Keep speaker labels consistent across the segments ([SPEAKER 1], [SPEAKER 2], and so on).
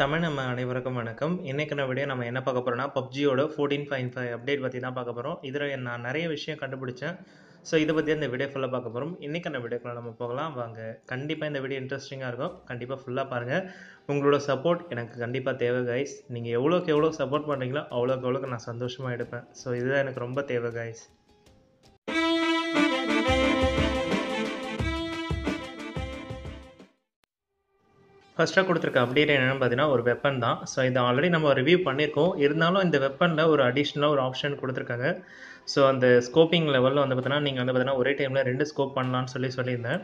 [SPEAKER 1] தமிழ் நம்ம அனைவருக்கும் வணக்கம். இன்றைக்கான வீடியோ நம்ம என்ன பார்க்க போறோம்னா பப்ஜியோட ஃபோர்டீன் பாயிண்ட் ஃபைவ் அப்டேட் பற்றி தான் பார்க்க போகிறோம் இதில் நான் நிறைய விஷயம் கண்டுபிடிச்சேன். ஸோ இதை பற்றி இந்த வீடியோ ஃபுல்லாக பார்க்க போகிறோம் இன்றைக்கான வீடியோக்குள்ள நம்ம போகலாம். வாங்க கண்டிப்பாக இந்த வீடியோ இன்ட்ரெஸ்டிங்காக இருக்கும். கண்டிப்பாக ஃபுல்லாக பாருங்கள் உங்களோட சப்போர்ட் எனக்கு கண்டிப்பாக தேவை கைஸ் நீங்கள் எவ்வளோக்கு எவ்வளோ சப்போர்ட் பண்ணுறீங்களோ அவ்வளோக்கு அவ்வளோக்கு நான் சந்தோஷமாக எடுப்பேன் ஸோ இதுதான் எனக்கு ரொம்ப தேவை கைஸ் ஃபஸ்ட்டாக கொடுத்துருக்க அப்டேட் என்னென்னு பார்த்தீங்கன்னா ஒரு வெப்பன் தான். ஸோ இதை ஆல்ரெடி நம்ம ரிவ்யூ பண்ணியிருக்கோம். இருந்தாலும் இந்த வெப்பனில் ஒரு அடிஷ்னலாக ஒரு ஆப்ஷன் கொடுத்துருக்காங்க. ஸோ அந்த ஸ்கோப்பிங் லெவலில் வந்து பார்த்தீங்கன்னா நீங்கள் வந்து பார்த்தீங்கன்னா ஒரே டைமில் ரெண்டு ஸ்கோப் பண்ணலான்னு சொல்லி சொல்லியிருந்தேன்.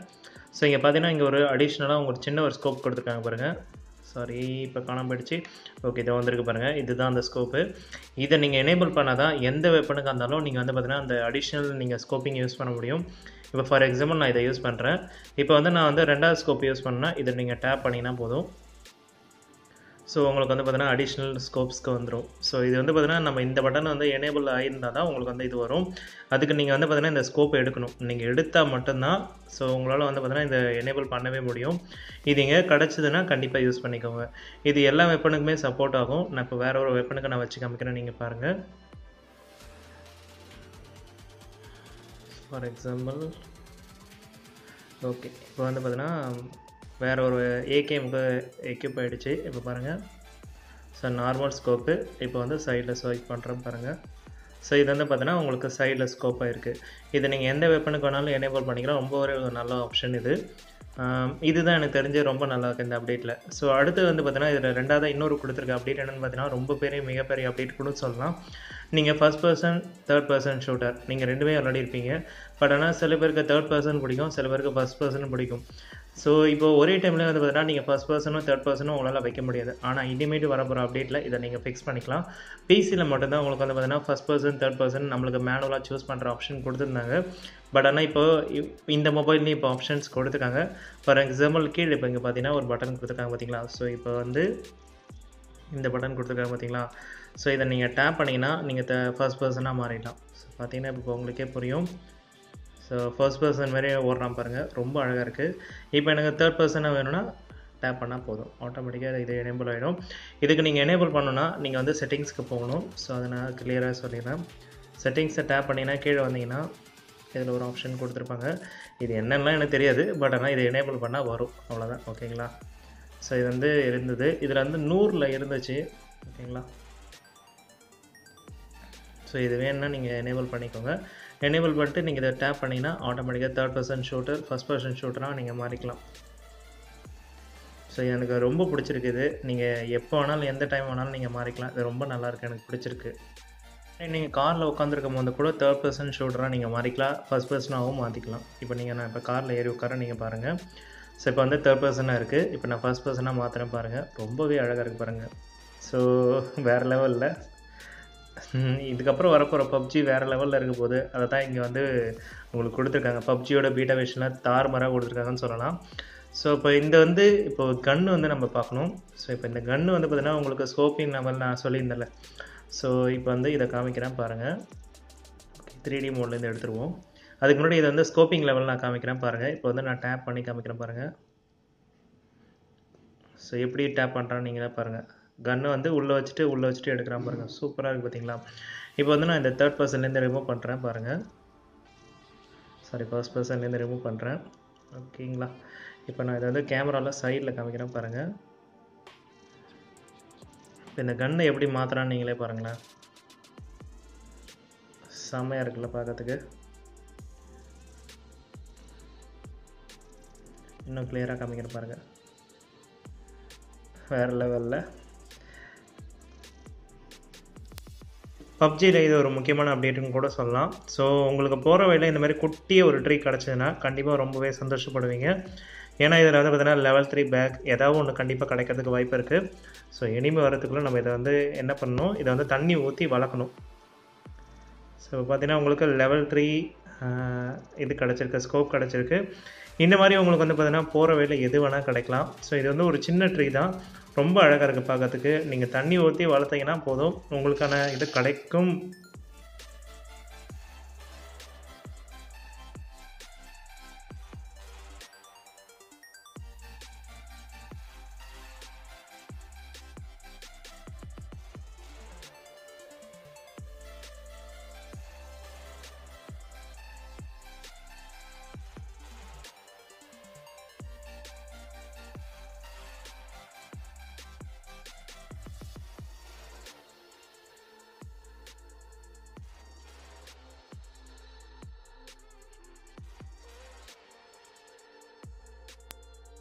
[SPEAKER 1] ஸோ இங்கே பார்த்தீங்கன்னா இங்கே ஒரு அடிஷ்னலாக ஒரு சின்ன ஒரு ஸ்கோப் கொடுத்துருக்காங்க பாருங்கள் சாரி இப்போ காணாம போயிடுச்சு. ஓகே இதை வந்திருக்கு பாருங்கள் இதுதான் அந்த ஸ்கோப்பு இதை நீங்கள் எனேபிள் பண்ணால் தான் எந்த வெப்பனுக்கு இருந்தாலும் நீங்கள் வந்து பார்த்தீங்கன்னா அந்த அடிஷ்னல் நீங்கள் ஸ்கோப்பிங் யூஸ் பண்ண முடியும். இப்போ ஃபார் எக்ஸாம்பிள் நான் இதை யூஸ் பண்ணுறேன் இப்போ வந்து நான் வந்து ரெண்டாவது ஸ்கோப் யூஸ் பண்ணால் இதை நீங்கள் டேப் பண்ணிங்கன்னா போதும். ஸோ உங்களுக்கு வந்து பார்த்தீங்கன்னா அடிஷ்னல் ஸ்கோப்ஸ்க்கு வந்துடும் ஸோ இது வந்து பார்த்தீங்கன்னா நம்ம இந்த பட்டன் வந்து எனேபிள் ஆகியிருந்தால் தான் உங்களுக்கு வந்து இது வரும். அதுக்கு நீங்கள் வந்து பார்த்தீங்கன்னா இந்த ஸ்கோப் எடுக்கணும். நீங்கள் எடுத்தால் மட்டும்தான் ஸோ உங்களால் வந்து பார்த்தீங்கன்னா இந்த எனேபிள் பண்ணவே முடியும். இது இங்கே கிடச்சிதுன்னா கண்டிப்பாக யூஸ் பண்ணிக்கோங்க. இது எல்லா வெப்பனுக்குமே சப்போர்ட் ஆகும். நான் இப்போ வேறு ஒரு வெப்பனுக்கு நான் வச்சு காமிக்கிறேன் நீங்கள் பாருங்கள் ஃபார் எக்ஸாம்பிள் ஓகே இப்போ வந்து பார்த்தீங்கன்னா வேறு ஒரு ஏகேமுக்கு எக்யூப் ஆகிடுச்சு இப்போ பாருங்கள் ஸோ நார்மல் ஸ்கோப்பு இப்போ வந்து சைடில் ஸ்வைப் பண்ணுறோம் பாருங்கள் ஸோ இது வந்து பார்த்தீங்கன்னா உங்களுக்கு சைடில் ஸ்கோப்பாக இருக்குது இதை நீங்கள் எந்த வெப்பனுக்கு வேணாலும் எனேபிள் பண்ணிக்கலாம். ரொம்ப ஒரு நல்ல ஆப்ஷன் இது. இதுதான் எனக்கு தெரிஞ்ச ரொம்ப நல்லா இருக்குது இந்த அப்டேட்டில் ஸோ அடுத்து வந்து பார்த்தீங்கன்னா இதில் ரெண்டாவது இன்னொரு கொடுத்துருக்க அப்டேட் என்னென்னு பார்த்தீங்கன்னா ரொம்ப பெரிய மிகப்பெரிய அப்டேட் கூட சொல்லலாம். நீங்கள் first person third person shooter நீங்கள் ரெண்டுமே ஆல்ரெடி இருப்பீங்க. பட் ஆனால் சில பேருக்கு தேர்ட் பர்சன் பிடிக்கும் சில பேருக்கு ஃபஸ்ட் பர்சன் பிடிக்கும். ஸோ இப்போ ஒரே டைமில் வந்து பார்த்தீங்கன்னா நீங்கள் ஃபஸ்ட் பர்சனும் தேர்ட் பர்சனும் உங்களால் வைக்க முடியாது. ஆனால் இனிமேட்டு வரப்போகிற அப்டேட்டில் இதை நீங்கள் ஃபிக்ஸ் பண்ணிக்கலாம். பிசியில் மட்டும்தான் உங்களுக்கு வந்து பார்த்தீங்கன்னா ஃபஸ்ட் பர்சன் தேர்ட் பர்சன் நம்மளுக்கு மேனுவலாக சூஸ் பண்ணுற ஆப்ஷன் கொடுத்துருந்தாங்க. பட் ஆனால் இப்போ இந்த மொபைல்லையும் இப்போ ஆப்ஷன்ஸ் கொடுத்துருக்காங்க. ஃபார் எக்ஸாம்பிள் கீழே இப்போ இங்கே பார்த்தீங்கன்னா ஒரு பட்டன் கொடுத்துருக்காங்க பார்த்தீங்களா ஸோ இப்போ வந்து இந்த பட்டன் கொடுத்துருக்காங்க பார்த்தீங்களா ஸோ இதை நீங்கள் டேப் பண்ணிங்கன்னா நீங்கள் த ஃபர்ஸ்ட் பர்சனாக மாறிடலாம். ஸோ பார்த்தீங்கன்னா இப்போ உங்களுக்கே புரியும். ஸோ ஃபர்ஸ்ட் பர்சன் மாதிரி ஓடுறான் பாருங்கள் ரொம்ப அழகாக இருக்குது இப்போ எனக்கு தேர்ட் பர்சனாக வேணும்னா டேப் பண்ணால் போதும். ஆட்டோமேட்டிக்காக இது எனேபிள் ஆகிடும் இதுக்கு நீங்கள் எனேபிள் பண்ணணும்னா நீங்கள் வந்து செட்டிங்ஸ்க்கு போகணும். ஸோ அதை நான் கிளியராக சொல்லிடுறேன். செட்டிங்ஸை டேப் பண்ணிங்கன்னா கீழே வந்தீங்கன்னா இதில் ஒரு ஆப்ஷன் கொடுத்துருப்பாங்க. இது என்னென்னலாம் எனக்கு தெரியாது. பட் ஆனால் இதை எனேபிள் பண்ணால் வரும். அவ்வளோதான் ஓகேங்களா ஸோ இது வந்து இருந்தது. இதில் வந்து நூறில் இருந்துச்சு. ஓகேங்களா ஸோ இது வேணும்னா நீங்கள் எனேபிள் பண்ணிக்கோங்க. எனேபிள் பண்ணிட்டு நீங்கள் இதை டேப் பண்ணிங்கன்னா ஆட்டோமேட்டிக்காக third person shooter first person ஷூட்டராக நீங்கள் மாறிக்கலாம். ஸோ எனக்கு ரொம்ப பிடிச்சிருக்குது நீங்கள் எப்போ வேணாலும் எந்த டைம் வேணாலும் நீங்கள் மாறிக்கலாம். இது ரொம்ப நல்லாயிருக்கு எனக்கு பிடிச்சிருக்கு. நீங்கள் காரில் உட்காந்துருக்கும் போது கூட தேர்ட் பர்சன் ஷூட்டராக நீங்கள் மாறிக்கலாம். ஃபஸ்ட் பர்சனாகவும் மாற்றிக்கலாம் இப்போ நீங்கள் நான் இப்போ காரில் ஏறி உட்கார நீங்கள் பாருங்கள் ஸோ இப்போ வந்து தேர்ட் பர்சனாக இருக்குது இப்போ நான் ஃபஸ்ட் பர்சனாக மாற்றுறேன் பாருங்கள் ரொம்பவே அழகாக இருக்குது பாருங்கள் ஸோ வேறு லெவலில் இதுக்கப்புறம் வரப்போகிற பப்ஜி வேறு லெவலில் இருக்க போது அதை தான் இங்கே வந்து உங்களுக்கு கொடுத்துருக்காங்க. பப்ஜியோட பீட்டா வேஷன்லாம் தார்மராக கொடுத்துருக்காங்கன்னு சொல்லலாம். ஸோ இப்போ இந்த வந்து இப்போ கன்று வந்து நம்ம பார்க்கணும். ஸோ இப்போ இந்த கன்று வந்து பார்த்திங்கன்னா உங்களுக்கு ஸ்கோப்பிங் லெவல் நான் சொல்லியிருந்தேன்ல. ஸோ இப்போ வந்து இதை காமிக்கிறேன் பாருங்கள் த்ரீ டி மோட்லேருந்து எடுத்துருவோம். அதுக்கு முன்னாடி இதை வந்து ஸ்கோப்பிங் லெவல் நான் காமிக்கிறேன் பாருங்கள் இப்போ வந்து நான் டேப் பண்ணி காமிக்கிறேன் பாருங்கள் ஸோ எப்படி டேப் பண்ணுறான்னு நீங்களே பாருங்கள் கன்னை வந்து உள்ளே வச்சுட்டு உள்ளே வச்சுட்டு எடுக்கிறான் பாருங்கள் சூப்பராக இருக்குது பார்த்தீங்களா இப்போ வந்து நான் இந்த தேர்ட் பர்சன்லேருந்து ரிமூவ் பண்ணுறேன் பாருங்கள் சாரி ஃபர்ஸ்ட் பர்சன்லேருந்து ரிமூவ் பண்ணுறேன் ஓகேங்களா? இப்போ நான் இதை வந்து கேமராவில் சைடில் காமிக்கிறேன் பாருங்கள் இப்போ இந்த கன்னை எப்படி மாற்றுறான்னு நீங்களே பாருங்களேன். செம்மையாக இருக்குல்ல பார்க்கறதுக்கு. இன்னும் கிளியராக காமிக்கிறேன் பாருங்கள் வேறு லெவலில் பப்ஜியில் இது ஒரு முக்கியமான அப்டேட்டுன்னு கூட சொல்லலாம். ஸோ உங்களுக்கு போகிற வழியில் இந்த மாதிரி குட்டிய ஒரு ட்ரீ கிடச்சதுன்னா கண்டிப்பாக ரொம்பவே சந்தோஷப்படுவீங்க. ஏன்னா இதில் வந்து பார்த்தீங்கன்னா லெவல் த்ரீ பேக் ஏதாவது ஒன்று கண்டிப்பாக கிடைக்கிறதுக்கு வாய்ப்பு இருக்குது ஸோ இனிமேல் வரதுக்குள்ளே நம்ம இதை வந்து என்ன பண்ணணும்? இதை வந்து தண்ணி ஊற்றி வளர்க்கணும். ஸோ பார்த்தீங்கன்னா உங்களுக்கு லெவல் த்ரீ இது கிடச்சிருக்கு ஸ்கோப் கிடச்சிருக்கு. இந்த மாதிரி உங்களுக்கு வந்து பார்த்தீங்கன்னா போகிற வழியில் எது வேணால் கிடைக்கலாம். ஸோ இது வந்து ஒரு சின்ன ட்ரீ தான். ரொம்ப அழகாக இருக்குது பார்க்கறதுக்கு. நீங்கள் தண்ணி ஊற்றி வளர்த்தீங்கன்னா போதும். உங்களுக்கான இது கிடைக்கும்.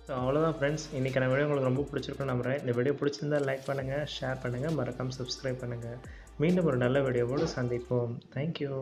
[SPEAKER 1] ஸோ அவ்வளோதான் ஃப்ரெண்ட்ஸ் இன்றைக்கான வீடியோ உங்களுக்கு ரொம்ப பிடிச்சிருக்குன்னு நம்புகிறேன் இந்த வீடியோ பிடிச்சிருந்தா லைக் பண்ணுங்கள் ஷேர் பண்ணுங்கள் மறக்காமல் சப்ஸ்கிரைப் பண்ணுங்கள் மீண்டும் ஒரு நல்ல வீடியோவோடு சந்திப்போம். தேங்க்யூ